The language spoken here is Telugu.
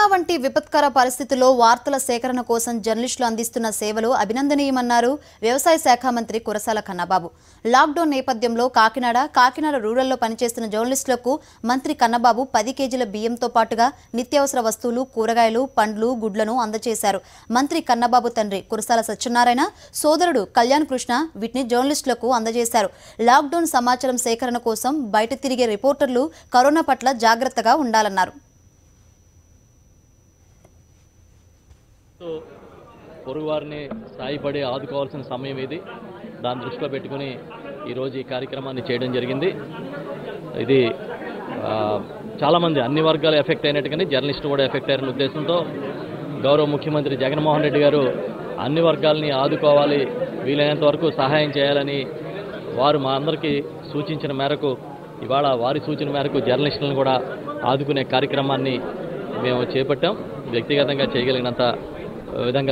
కరోనా వంటి విపత్కర పరిస్థితుల్లో వార్తల సేకరణ కోసం జర్నలిస్టులు అందిస్తున్న సేవలు అభినందనీయమన్నారు వ్యవసాయ శాఖ మంత్రి కురసాల కన్నబాబు. లాక్డౌన్ నేపథ్యంలో కాకినాడ కాకినాడ రూరల్లో పనిచేస్తున్న జర్నలిస్టులకు మంత్రి కన్నబాబు పది కేజీల బియ్యంతో పాటుగా నిత్యావసర వస్తువులు కూరగాయలు పండ్లు గుడ్లను అందజేశారు. మంత్రి కన్నబాబు తండ్రి కురసాల సత్యనారాయణ సోదరుడు కళ్యాణ్ కృష్ణ వీటిని జర్నలిస్టులకు అందజేశారు. లాక్డౌన్ సమాచారం సేకరణ కోసం బయట తిరిగే రిపోర్టర్లు కరోనా పట్ల జాగ్రత్తగా ఉండాలన్నారు. పొరుగువారిని సాయపడి ఆదుకోవాల్సిన సమయం ఇది. దాన్ని దృష్టిలో పెట్టుకుని ఈరోజు ఈ కార్యక్రమాన్ని చేయడం జరిగింది. ఇది చాలామంది అన్ని వర్గాలు ఎఫెక్ట్ అయినట్టుగానే జర్నలిస్టు కూడా ఎఫెక్ట్ అయ్యారనే ఉద్దేశంతో గౌరవ ముఖ్యమంత్రి జగన్మోహన్ రెడ్డి గారు అన్ని వర్గాలని ఆదుకోవాలి వీలైనంత వరకు సహాయం చేయాలని వారు మా అందరికీ సూచించిన మేరకు ఇవాళ వారి సూచన మేరకు జర్నలిస్టులను కూడా ఆదుకునే కార్యక్రమాన్ని మేము చేపట్టాం. వ్యక్తిగతంగా చేయగలిగినంత 呃那个